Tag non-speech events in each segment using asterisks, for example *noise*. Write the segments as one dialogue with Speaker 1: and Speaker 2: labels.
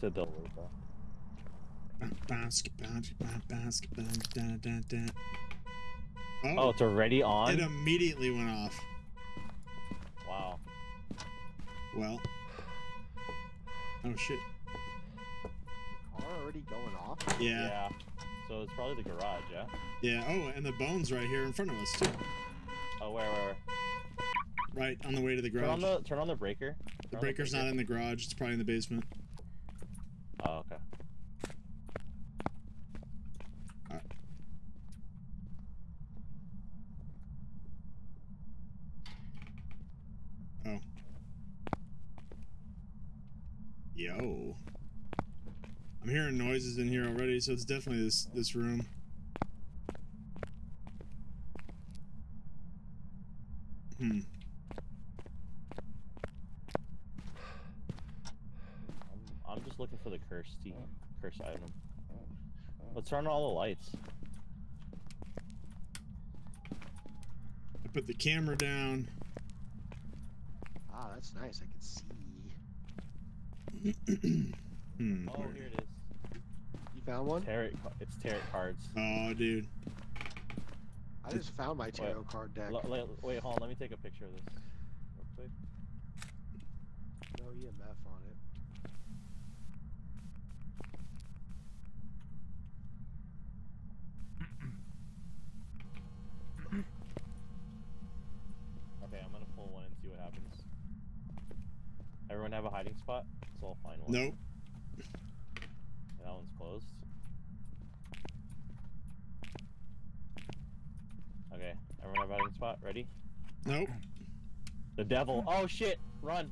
Speaker 1: said they'll wait though.
Speaker 2: Basketball, basketball, da, da, da.
Speaker 1: Oh,
Speaker 2: Oh,
Speaker 1: it's already on.
Speaker 2: it immediately went off.
Speaker 1: Wow.
Speaker 2: Well. Oh shit.
Speaker 3: Car already going off?
Speaker 2: Yeah. Yeah.
Speaker 1: So it's probably the garage, yeah.
Speaker 2: Yeah. Oh, and the bone's right here in front of us too.
Speaker 1: Oh, where, where? where?
Speaker 2: Right on the way to the
Speaker 1: Turn on
Speaker 2: garage.
Speaker 1: the turn on the breaker.
Speaker 2: The
Speaker 1: Turn on
Speaker 2: breaker's not
Speaker 1: breaker.
Speaker 2: in the garage. It's probably in the basement.
Speaker 1: Oh, okay.
Speaker 2: Oh. Yo. I'm hearing noises in here already, so it's definitely this this room. Hmm.
Speaker 1: I'm, I'm just looking for the cursed curse item. Let's turn on all the lights.
Speaker 2: I put the camera down.
Speaker 3: Ah, that's nice. I can see. *clears throat*
Speaker 2: hmm.
Speaker 1: Oh, here it is.
Speaker 3: You found one?
Speaker 1: Tarot. It's tarot cards.
Speaker 2: Oh, dude.
Speaker 3: I just found my tarot card deck.
Speaker 1: L- l- wait, hold on. Let me take a picture of this. Real quick.
Speaker 3: No EMF on it.
Speaker 1: Okay, I'm gonna pull one and see what happens. Everyone have a hiding spot? So I'll find one.
Speaker 2: Nope.
Speaker 1: That one's closed. Okay, everyone have a hiding spot? Ready?
Speaker 2: Nope.
Speaker 1: The devil. Oh shit! Run!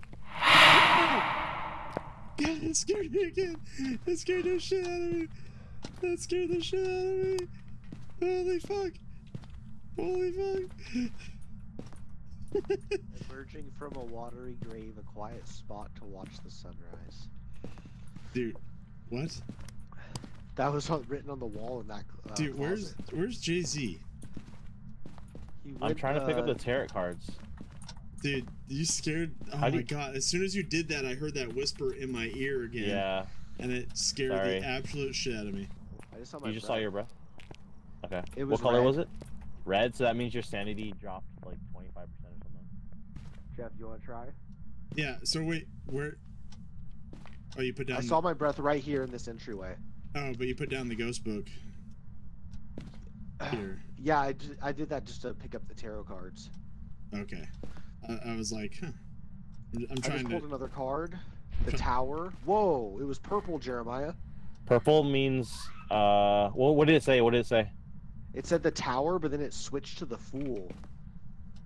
Speaker 2: God, it scared me again. It scared the shit out of me. That scared the shit out of me. Holy fuck. Holy fuck.
Speaker 3: Emerging from a watery grave, a quiet spot to watch the sunrise.
Speaker 2: Dude, what?
Speaker 3: That was on, written on the wall in that. Uh,
Speaker 2: Dude, where's
Speaker 3: closet.
Speaker 2: where's Jay Z?
Speaker 3: He
Speaker 1: I'm
Speaker 3: went,
Speaker 1: trying to pick up
Speaker 3: uh,
Speaker 1: the tarot cards.
Speaker 2: Dude, you scared? Oh
Speaker 1: How
Speaker 2: my
Speaker 1: you-
Speaker 2: god! As soon as you did that, I heard that whisper in my ear again.
Speaker 1: Yeah.
Speaker 2: And it scared
Speaker 1: Sorry.
Speaker 2: the absolute shit out of me.
Speaker 3: I just saw my
Speaker 1: You just saw your breath? Okay.
Speaker 3: It
Speaker 1: what color
Speaker 3: red.
Speaker 1: was it? Red, so that means your sanity dropped like 25% or something.
Speaker 3: Jeff, you want to try?
Speaker 2: Yeah. So wait, where? Oh, you put down.
Speaker 3: I saw my breath right here in this entryway.
Speaker 2: Oh, but you put down the ghost book. Here. *sighs*
Speaker 3: Yeah, I, ju- I did that just to pick up the tarot cards.
Speaker 2: Okay. I, I was like, huh. I'm, I'm
Speaker 3: I just
Speaker 2: trying
Speaker 3: pulled
Speaker 2: to.
Speaker 3: another card. The tower. Whoa, it was purple, Jeremiah.
Speaker 1: Purple means, uh, well, what did it say? What did it say?
Speaker 3: It said the tower, but then it switched to the fool.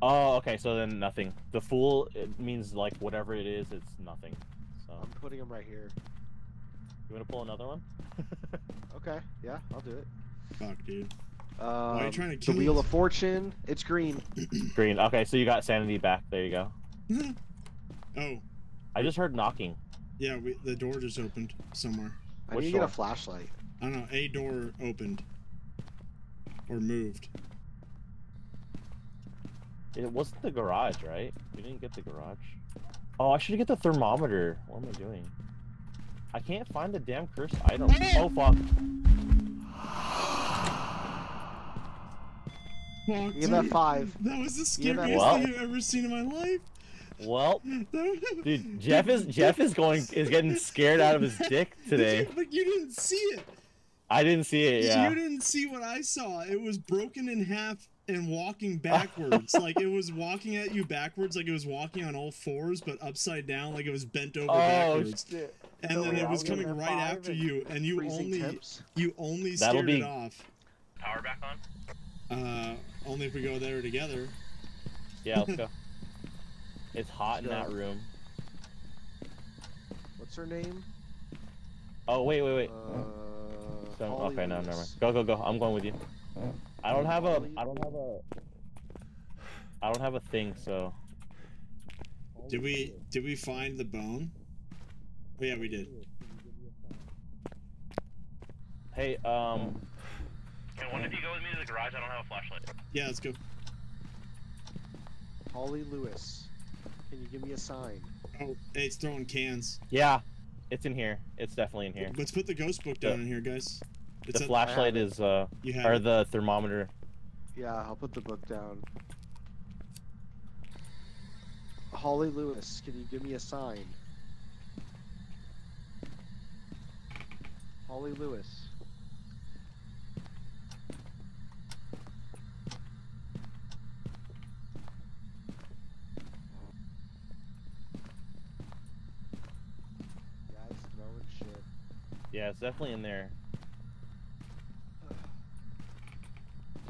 Speaker 1: Oh, okay, so then nothing. The fool it means like whatever it is, it's nothing. So,
Speaker 3: I'm putting them right here.
Speaker 1: you want to pull another one? *laughs*
Speaker 3: Okay, yeah, I'll do it.
Speaker 2: Fuck, dude.
Speaker 3: Um,
Speaker 2: are you trying to
Speaker 3: the Wheel
Speaker 2: us?
Speaker 3: of Fortune. It's green. *clears throat*
Speaker 1: Green. Okay, so you got sanity back. There you go. *laughs*
Speaker 2: oh,
Speaker 1: I just heard knocking.
Speaker 2: yeah. We, the door just opened somewhere.
Speaker 3: I
Speaker 1: Which
Speaker 3: need to get a flashlight.
Speaker 2: I don't know. A door opened or moved.
Speaker 1: It wasn't the garage, right? We didn't get the garage. Oh, I should get the thermometer. What am I doing? I can't find the damn cursed item. Oh fuck!
Speaker 2: Fuck,
Speaker 3: EMF
Speaker 2: dude.
Speaker 3: five.
Speaker 2: That was the scariest
Speaker 1: Well.
Speaker 2: thing I've ever seen in my life.
Speaker 1: Well, *laughs* dude, Jeff is Jeff is going is getting scared out of his dick *laughs* today.
Speaker 2: But you didn't see it.
Speaker 1: I didn't see it. Yeah.
Speaker 2: You didn't see what I saw. It was broken in half and walking *laughs* backwards. like it was walking at you backwards, like it was walking on all fours, but upside down, like it was bent over
Speaker 1: Oh
Speaker 2: backwards.
Speaker 1: shit!
Speaker 2: And
Speaker 3: So
Speaker 2: then it was coming right after you, and you only
Speaker 3: temps.
Speaker 2: you only
Speaker 1: That'll
Speaker 2: scared
Speaker 1: be-
Speaker 2: it off.
Speaker 1: Power back on.
Speaker 2: Uh, only if we go there together.
Speaker 1: Yeah, let's go. *laughs* It's hot in
Speaker 3: Let's
Speaker 1: that
Speaker 3: go.
Speaker 1: room.
Speaker 3: What's her name?
Speaker 1: Oh wait, wait, wait.
Speaker 3: Uh,
Speaker 1: So- okay, no, never mind. Go, go, go. I'm going with you. I don't have a. I don't have a. I don't have a thing, so.
Speaker 2: Did we did we find the bone? Oh yeah, we did.
Speaker 1: Hey, um.
Speaker 4: Can one of you go with me to the garage? I don't have a flashlight.
Speaker 2: Yeah, let's go.
Speaker 3: Holly Lewis. Can you give me a sign?
Speaker 2: Oh, hey, it's throwing cans.
Speaker 1: Yeah. It's in here. It's definitely in here.
Speaker 2: Let's put the ghost book down in here, guys. It's
Speaker 1: The flashlight is uh,
Speaker 2: You have
Speaker 1: or
Speaker 2: it.
Speaker 1: the thermometer.
Speaker 3: Yeah, I'll put the book down. Holly Lewis, can you give me a sign? Holly Lewis. Guys throwing shit.
Speaker 1: Yeah, it's definitely in there.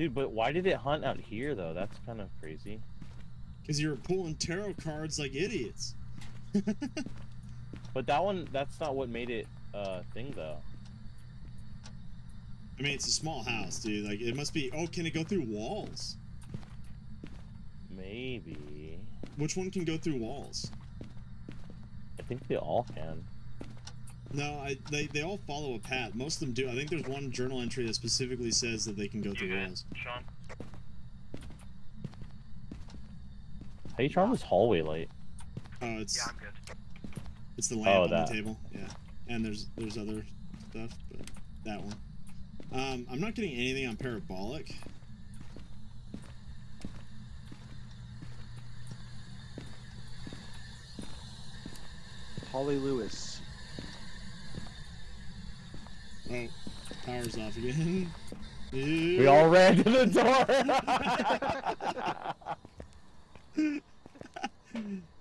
Speaker 1: Dude, but why did it hunt out here though? That's kind of crazy.
Speaker 2: Because you were pulling tarot cards like idiots.
Speaker 1: But that one, that's not what made it uh thing though.
Speaker 2: I mean, it's a small house, dude. Like, it must be. Oh, can it go through walls?
Speaker 1: Maybe.
Speaker 2: Which one can go through walls?
Speaker 1: I think they all can.
Speaker 2: No, I, they, they all follow a path. Most of them do. I think there's one journal entry that specifically says that they can go
Speaker 4: You
Speaker 2: through walls.
Speaker 4: Sean?
Speaker 1: How you turn on this hallway light?
Speaker 2: Oh, it's
Speaker 4: Yeah, I'm good.
Speaker 2: it's the lamp
Speaker 1: Oh,
Speaker 2: on
Speaker 1: that.
Speaker 2: the table. Yeah, and there's there's other stuff, but that one. Um, I'm not getting anything on parabolic.
Speaker 3: Holly Lewis.
Speaker 2: Oh, power's off again.
Speaker 1: We all ran to the door.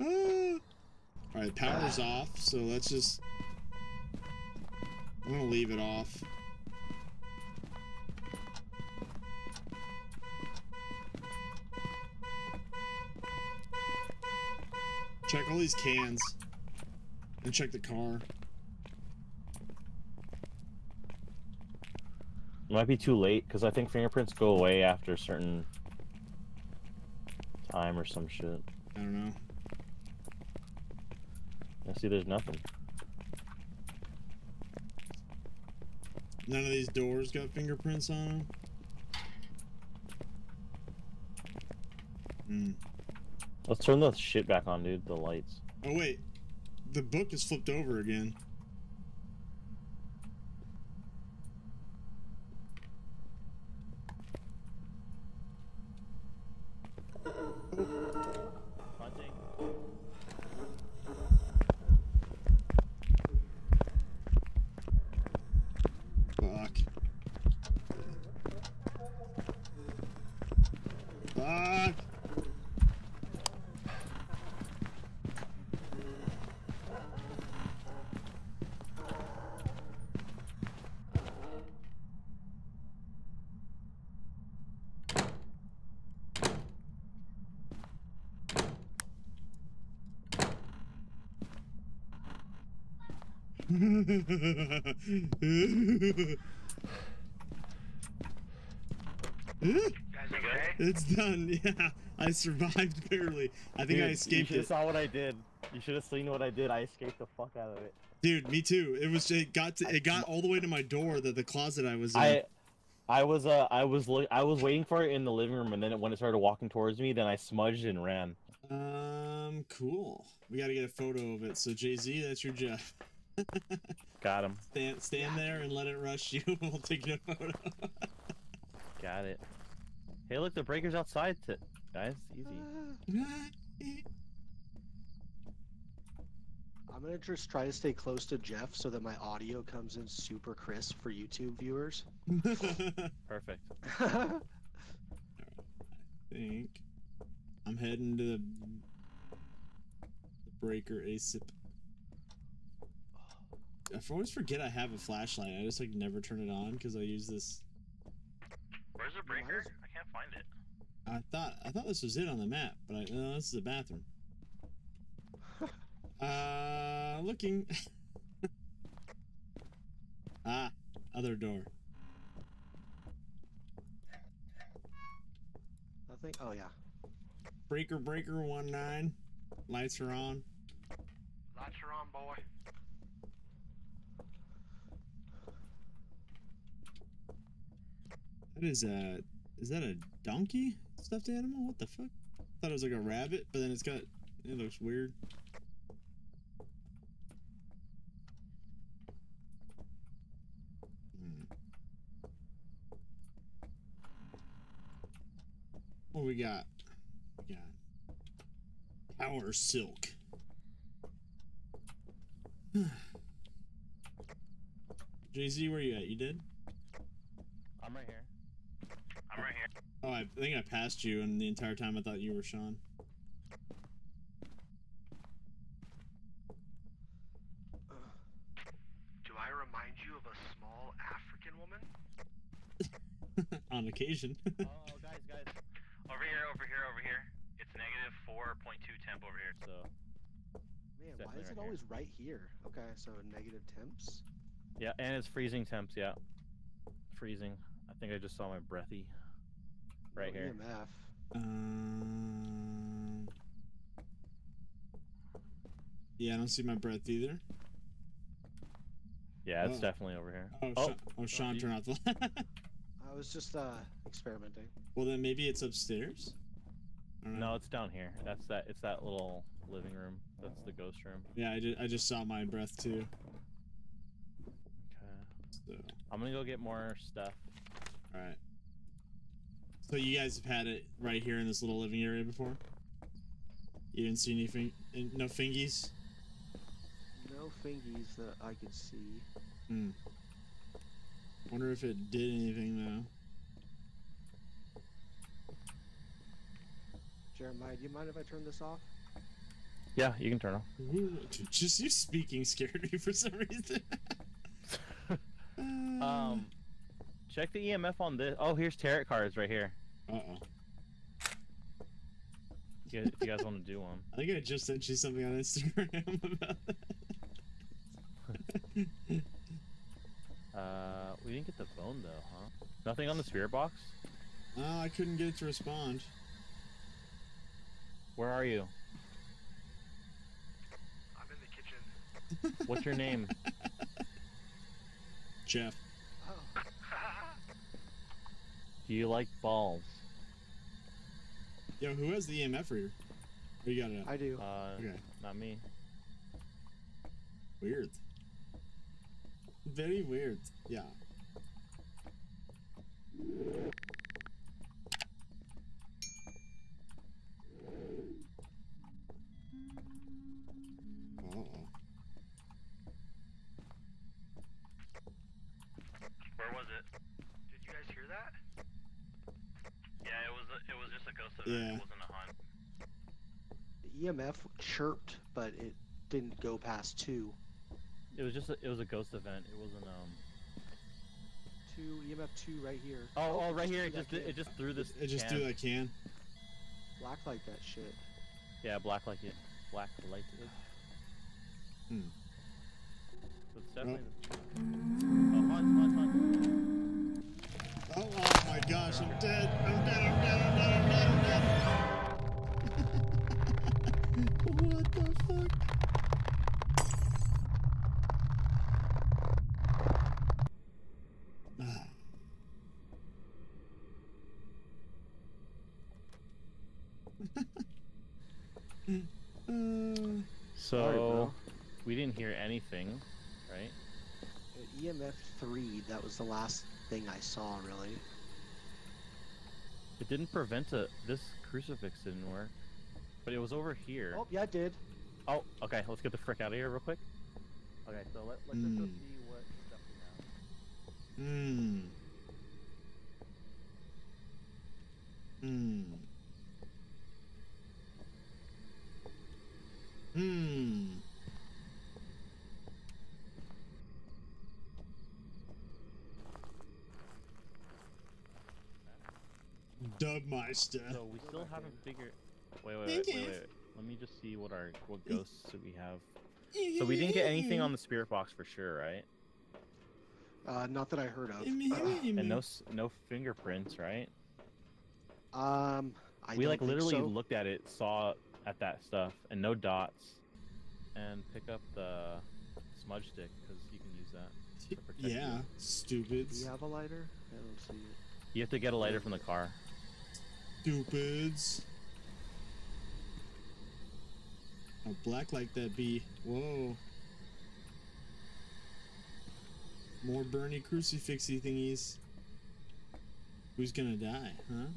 Speaker 1: *laughs*
Speaker 2: All right, power's off, so let's just. I'm gonna leave it off. Check all these cans. And check the car.
Speaker 1: It might be too late because I think fingerprints go away after a certain time or some shit.
Speaker 2: I don't know.
Speaker 1: I see there's nothing.
Speaker 2: None of these doors got fingerprints on them. Hmm.
Speaker 1: Let's turn the shit back on, dude. The lights.
Speaker 2: Oh wait, the book is flipped over again.
Speaker 1: Hunting.
Speaker 2: Fuck. Fuck.
Speaker 4: Guys, okay? *laughs*
Speaker 2: it's done. *laughs* Yeah, I survived *laughs* barely. I think I escaped
Speaker 1: You
Speaker 2: it.
Speaker 1: have saw what I did. You should have seen what I did. I escaped the fuck out of it.
Speaker 2: Dude, me too. It was it got to, it got all the way to my door, the the closet I was in.
Speaker 1: I, I was uh, I was li- I was waiting for it in the living room, and then when it started walking towards me, then I smudged and ran.
Speaker 2: Um, cool. We got to get a photo of it. So Jay Z, that's your job.
Speaker 1: Got him.
Speaker 2: Stand stand there and let it rush you. *laughs* we'll take a photo.
Speaker 1: Got it. Hey, look, the breaker's outside, t- guys. Easy. *laughs*
Speaker 3: I'm gonna just try to stay close to Jeff so that my audio comes in super crisp for YouTube viewers. *laughs*
Speaker 1: Perfect.
Speaker 2: i think I'm heading to the, the breaker ASIP. I always forget I have a flashlight. I just like never turn it on because I use this.
Speaker 4: Where's the breaker? I can't find it.
Speaker 2: I thought I thought this was it on the map, but I, no, this is a bathroom. *laughs* uh, looking. *laughs* ah, other door.
Speaker 3: Nothing. Oh yeah.
Speaker 2: Breaker, breaker, one nine. Lights are on.
Speaker 4: Lights are on, boy.
Speaker 2: That is a is that a donkey stuffed animal? What the fuck? I thought it was like a rabbit, but then it's got it looks weird. Hmm. What we got? We got power silk. *sighs* Jay Z, where you at? You did?
Speaker 1: I'm right here.
Speaker 4: I'm right here.
Speaker 2: Oh, I think I passed you, and the entire time I thought you were Sean.
Speaker 4: Do I remind you of a small African woman? *laughs*
Speaker 2: On occasion. *laughs*
Speaker 1: oh, guys, guys.
Speaker 4: Over here, over here, over here. It's negative 4.2 temp over here.
Speaker 1: So,
Speaker 3: Man, why
Speaker 1: Definitely
Speaker 3: is
Speaker 1: right
Speaker 3: it
Speaker 1: here.
Speaker 3: always right here? Okay, so negative temps.
Speaker 1: yeah, and it's freezing temps. Yeah, freezing. I think I just saw my breathy. Right
Speaker 3: No
Speaker 1: here.
Speaker 3: EMF.
Speaker 2: Um, yeah, I don't see my breath either.
Speaker 1: Yeah, it's
Speaker 2: Oh.
Speaker 1: definitely over here.
Speaker 2: Oh,
Speaker 1: Oh,
Speaker 2: Sean, oh, Sean,
Speaker 1: you-
Speaker 2: turn off the light. *laughs*
Speaker 3: I was just uh experimenting.
Speaker 2: well, then maybe it's upstairs. I don't know.
Speaker 1: No, it's down here. That's that. It's that little living room. That's the ghost room.
Speaker 2: Yeah, I, just, I just saw my breath too.
Speaker 1: Okay.
Speaker 2: So,
Speaker 1: I'm gonna go get more stuff.
Speaker 2: all right. So you guys have had it right here in this little living area before? You didn't see anything? No fingies?
Speaker 3: No fingies that I could see.
Speaker 2: Hmm. Wonder if it did anything though.
Speaker 3: Jeremiah, do you mind if I turn this off?
Speaker 1: Yeah, you can turn off.
Speaker 2: Ooh, just you speaking scared me for some reason. *laughs*
Speaker 1: Um, check the EMF on this. Oh, here's tarot cards right here.
Speaker 2: Uh oh.
Speaker 1: If you guys, guys want to do one.
Speaker 2: I think I just sent you something on Instagram *laughs* about that. *laughs*
Speaker 1: Uh, we didn't get the bone though, huh? Nothing on the spirit box.
Speaker 2: oh, I couldn't get it to respond.
Speaker 1: Where are you?
Speaker 4: I'm in the kitchen.
Speaker 1: What's your name? *laughs*
Speaker 2: Jeff.
Speaker 3: Oh,
Speaker 1: Do you like balls?
Speaker 2: Yo, who has the EMF reader? Oh, you got it.
Speaker 3: I do.
Speaker 1: Uh,
Speaker 2: Okay.
Speaker 1: not me.
Speaker 2: Weird. Very weird. Yeah.
Speaker 4: It was just a ghost event.
Speaker 2: Yeah.
Speaker 4: It wasn't a hunt.
Speaker 3: The EMF chirped, but it didn't go past two.
Speaker 1: It was just a, it was a ghost event. It wasn't um.
Speaker 3: Two EMF two right here.
Speaker 1: Oh, oh, right here. It just it just threw this.
Speaker 2: It just
Speaker 1: can.
Speaker 2: threw that can.
Speaker 3: black light that shit.
Speaker 1: Yeah, black like it. Black light it.
Speaker 2: Hmm.
Speaker 1: So it's definitely. The... Oh, hunt, hunt, hunt.
Speaker 2: Oh, oh my gosh, I'm dead. I'm dead. I'm dead. I'm dead. I'm dead. I'm the fuck? Uh, *laughs*
Speaker 1: So
Speaker 3: Sorry,
Speaker 1: we didn't hear anything, right?
Speaker 3: At EMF three, that was the last thing I saw really.
Speaker 1: It didn't prevent a. This crucifix didn't work, but it was over here.
Speaker 3: Oh, yeah, it did.
Speaker 1: Oh, okay. Let's get the frick out of here real quick. Okay, so let, let's just go
Speaker 2: Mm.
Speaker 1: see what stuff we have.
Speaker 2: Hmm. Hmm. Hmm. Dubmeister.
Speaker 1: So we still haven't figured. Wait, wait, wait, wait, wait, wait. Let me just see what our what ghosts that we have. So we didn't get anything on the spirit box for sure, right?
Speaker 3: Uh, not that I heard of. *sighs*
Speaker 1: And no no fingerprints, right?
Speaker 3: um, I
Speaker 1: we
Speaker 3: don't
Speaker 1: like
Speaker 3: think
Speaker 1: literally
Speaker 3: so.
Speaker 1: looked at it, saw at that stuff, and no dots. And pick up the smudge stick because you can use that. to *laughs* protect
Speaker 2: Yeah,
Speaker 1: you.
Speaker 3: Do you have a lighter? I don't see it.
Speaker 1: You have to get a lighter from the car.
Speaker 2: Stupids. Oh, black like that be? Whoa. More Bernie crucifixy thingies. Who's gonna die, huh?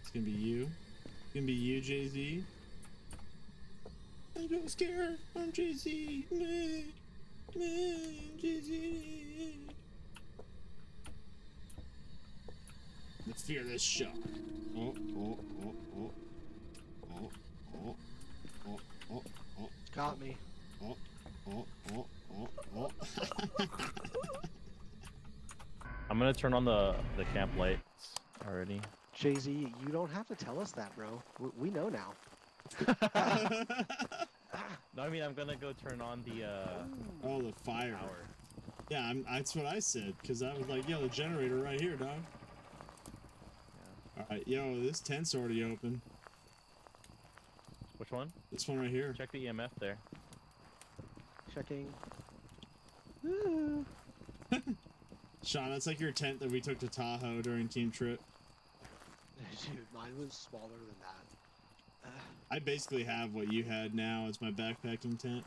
Speaker 2: It's gonna be you. It's gonna be you, Jay Z. I don't scare. I'm Jay Z. Meh. Meh. Jay Z. The fearless oh, oh, oh. Oh, oh, oh, oh, oh,
Speaker 3: Got me.
Speaker 2: oh, oh, oh, oh, oh.
Speaker 1: I'm gonna turn on the the camp lights already.
Speaker 3: Jay Z, you don't have to tell us that, bro. We, we know now. *laughs*
Speaker 1: No, I mean I'm gonna go turn on the uh
Speaker 2: oh, the fire.
Speaker 1: power.
Speaker 2: Yeah, I'm, that's what I said, because I was like, yo, the generator right here, dog. Alright, yo, this tent's already open.
Speaker 1: Which one?
Speaker 2: This one right here.
Speaker 1: Check the EMF there.
Speaker 3: Checking. Ooh. *laughs*
Speaker 2: Sean, that's like your tent that we took to Tahoe during team trip. *laughs*
Speaker 3: Dude, mine was smaller than that. Uh,
Speaker 2: I basically have what you had now as my backpacking tent.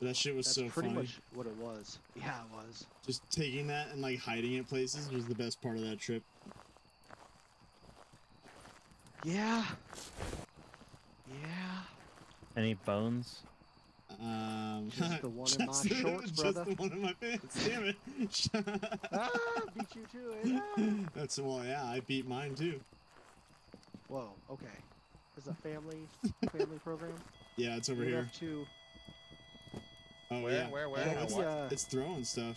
Speaker 2: But that shit was
Speaker 3: that's
Speaker 2: so
Speaker 3: pretty
Speaker 2: funny.
Speaker 3: much what it was. Yeah, it was.
Speaker 2: Just taking that and like hiding it places was the best part of that trip.
Speaker 3: Yeah. Yeah.
Speaker 1: Any bones?
Speaker 2: Um,
Speaker 3: Just the *laughs* one in my
Speaker 2: just the-
Speaker 3: shorts,
Speaker 2: just
Speaker 3: brother.
Speaker 2: the one in my pants. *laughs* Damn it. *laughs*
Speaker 3: Ah, beat you to it. Ah.
Speaker 2: That's well, yeah. I beat mine too.
Speaker 3: Whoa. Okay. Is a family family program?
Speaker 2: Yeah, it's over
Speaker 3: We
Speaker 2: here.
Speaker 3: have two.
Speaker 2: Oh
Speaker 1: Where,
Speaker 2: yeah.
Speaker 1: where, where?
Speaker 2: Yeah, it's,
Speaker 3: uh,
Speaker 2: it's throwing stuff.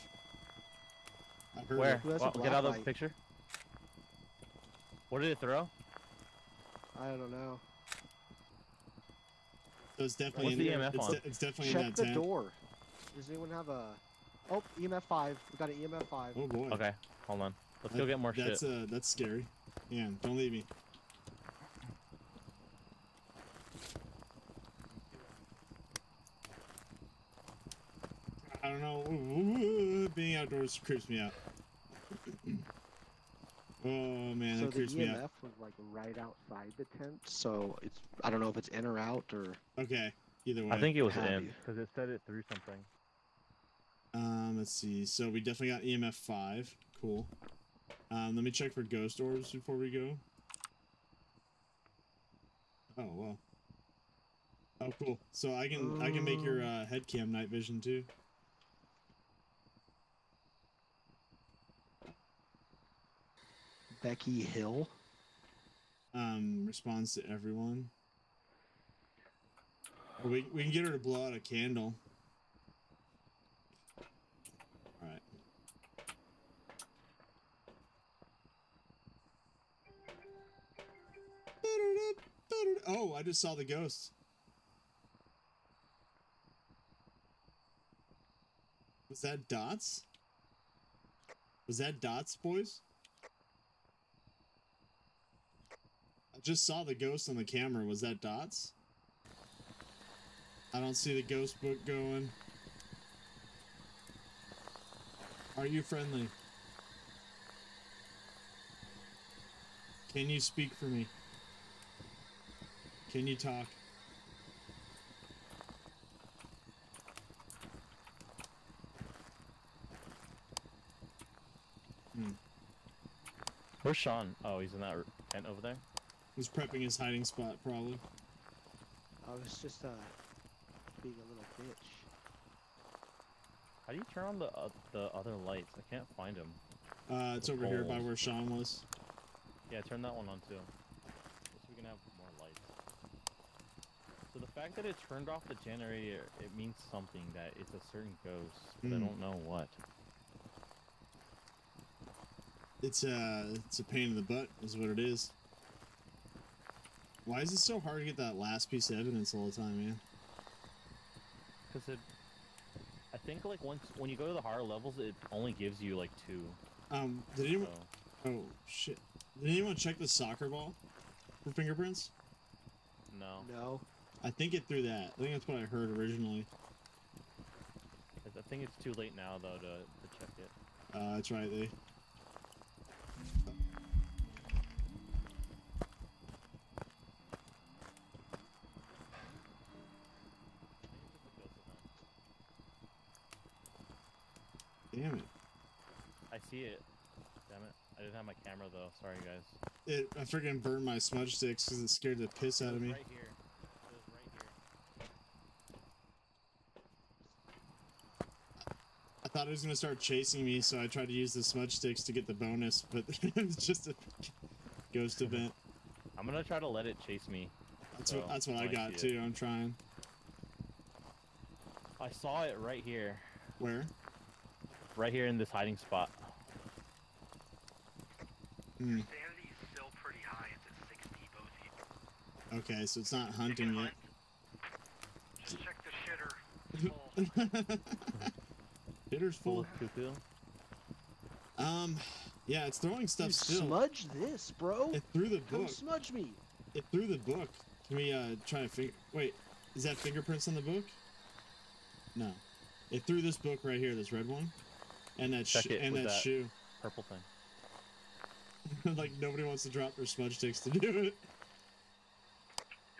Speaker 2: I heard
Speaker 1: Where?
Speaker 2: it.
Speaker 3: Who has a
Speaker 1: Well, get out of the
Speaker 3: light?
Speaker 1: picture. What did it throw?
Speaker 3: I don't know.
Speaker 2: So it's definitely
Speaker 1: What's
Speaker 2: in
Speaker 1: the
Speaker 2: there.
Speaker 1: EMF
Speaker 2: it's,
Speaker 1: on?
Speaker 2: de- it's definitely
Speaker 3: Check
Speaker 2: in that
Speaker 3: the
Speaker 2: tent.
Speaker 3: door. Does anyone have a? Oh, EMF five. We got an EMF five.
Speaker 2: Oh boy.
Speaker 1: Okay, hold on. Let's
Speaker 2: That-
Speaker 1: go get more
Speaker 2: that's
Speaker 1: shit.
Speaker 2: uh that's scary. Yeah, don't leave me. I don't know. Being outdoors creeps me out. *clears throat* oh man,
Speaker 3: so
Speaker 2: that
Speaker 3: the
Speaker 2: creeps me out.
Speaker 3: EMF was like right outside the tent. So it's I don't know if it's in or out or.
Speaker 2: Okay, either way.
Speaker 1: I think it was
Speaker 3: have
Speaker 1: in because it said it threw something.
Speaker 2: Um, let's see. So we definitely got EMF five. Cool. Um, let me check for ghost orbs before we go. Oh well. Oh cool. So I can I can make your uh, head cam night vision too.
Speaker 3: Becky Hill.
Speaker 2: Um, responds to everyone. We we can get her to blow out a candle. All right. Oh, I just saw the ghost. Was that dots? Was that dots, boys? I just saw the ghost on the camera. Was that dots? I don't see the ghost book going. Are you friendly? Can you speak for me? Can you talk? Hmm.
Speaker 1: Where's Sean? Oh, he's in that tent over there.
Speaker 2: He's prepping his hiding spot, probably.
Speaker 3: I was just uh being a little bitch.
Speaker 1: How do you turn on the uh, the other lights? I can't find them.
Speaker 2: Uh, it's over here by where Sean was.
Speaker 1: Yeah, turn that one on too. So we can have more lights. So the fact that it turned off the generator, it means something that it's a certain ghost, but I
Speaker 2: Hmm.
Speaker 1: don't know what.
Speaker 2: It's uh, it's a pain in the butt, is what it is. Why is it so hard to get that last piece of evidence all the time, man?
Speaker 1: Because it, I think like once when you go to the higher levels, it only gives you like two.
Speaker 2: Um, did anyone?
Speaker 1: So
Speaker 2: Oh shit! Did anyone check the soccer ball for fingerprints?
Speaker 1: no,
Speaker 3: No.
Speaker 2: I think it threw that. I think that's what I heard originally.
Speaker 1: I think it's too late now though to, to check it.
Speaker 2: Uh, that's right. They. Damn it!
Speaker 1: I see it. Damn it! I didn't have my camera though. Sorry, guys.
Speaker 2: It I freaking burned my smudge sticks because it scared the piss out of me.
Speaker 1: Right here. It was right here.
Speaker 2: I thought it was gonna start chasing me, so I tried to use the smudge sticks to get the bonus, but *laughs* it was just a ghost *laughs* event.
Speaker 1: I'm gonna try to let it chase me.
Speaker 2: That's
Speaker 1: So,
Speaker 2: what that's what I
Speaker 1: I
Speaker 2: got
Speaker 1: it.
Speaker 2: too. I'm trying.
Speaker 1: I saw it right here,
Speaker 2: Where?
Speaker 1: Right here in this hiding spot.
Speaker 2: Hmm.
Speaker 4: Still pretty high. It's at 60, both.
Speaker 2: Okay, so it's not hunting yet.
Speaker 4: hunt. Just check the shitter. *laughs* Full.
Speaker 2: Hitter's
Speaker 1: Full
Speaker 2: full.
Speaker 1: of poo poo.
Speaker 2: Um, yeah, it's throwing stuff
Speaker 3: You
Speaker 2: still.
Speaker 3: smudge this, bro.
Speaker 2: It threw the
Speaker 3: Come
Speaker 2: book.
Speaker 3: smudge me.
Speaker 2: It threw the book. Can we uh try to figure? Wait, is that fingerprints on the book? No, it threw this book right here, this red one, and that
Speaker 1: Check
Speaker 2: sh-
Speaker 1: it
Speaker 2: and
Speaker 1: with
Speaker 2: that,
Speaker 1: that.
Speaker 2: shoe.
Speaker 1: Purple thing. *laughs*
Speaker 2: like nobody wants to drop their smudge sticks to do it.
Speaker 4: You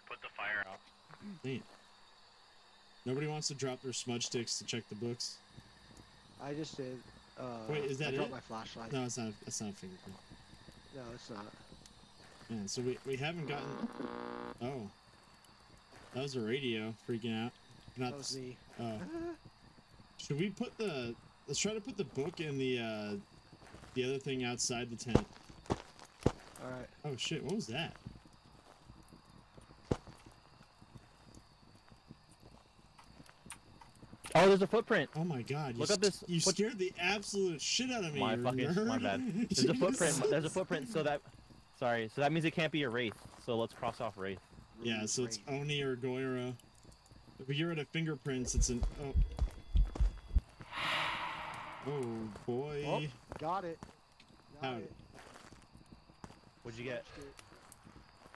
Speaker 4: put the fire out.
Speaker 2: Man. Nobody wants to drop their smudge sticks to check the books.
Speaker 3: I just did. Uh,
Speaker 2: Wait, is that
Speaker 3: I dropped
Speaker 2: it?
Speaker 3: my flashlight.
Speaker 2: No, it's not. That's not a fingerprint.
Speaker 3: No, it's not.
Speaker 2: Man, so we we haven't gotten. Oh, that was a radio freaking out. Not.
Speaker 3: That was me.
Speaker 2: Oh. *laughs* Should we put the? Let's try to put the book in the uh, the other thing outside the tent.
Speaker 3: All right.
Speaker 2: Oh shit! What was that?
Speaker 1: Oh, there's a footprint.
Speaker 2: Oh my god! You
Speaker 1: Look at
Speaker 2: sk-
Speaker 1: this
Speaker 2: You
Speaker 1: foot-
Speaker 2: scared the absolute shit out of me.
Speaker 1: My
Speaker 2: you
Speaker 1: fucking my bad. *laughs* There's a footprint. There's a footprint. So that, sorry. So that means it can't be a wraith. So let's cross off wraith.
Speaker 2: Yeah,
Speaker 3: Ruby's
Speaker 2: so it's. Oni or Goryo. If we get rid of fingerprints, it's an oh. Oh boy.
Speaker 3: Oh, got it. Got
Speaker 2: How-
Speaker 3: it.
Speaker 1: What'd you get?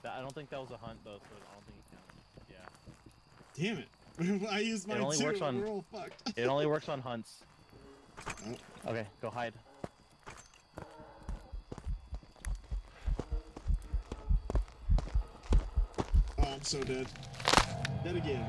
Speaker 1: That, I don't think that was a hunt though, so I don't think it counts. Yeah.
Speaker 2: Damn it. *laughs* I used mine
Speaker 1: only
Speaker 2: too.
Speaker 1: works on-
Speaker 2: We're all fucked. *laughs*
Speaker 1: It only works on hunts.
Speaker 2: Oh.
Speaker 1: Okay, go hide.
Speaker 2: Oh, I'm so dead. Dead again.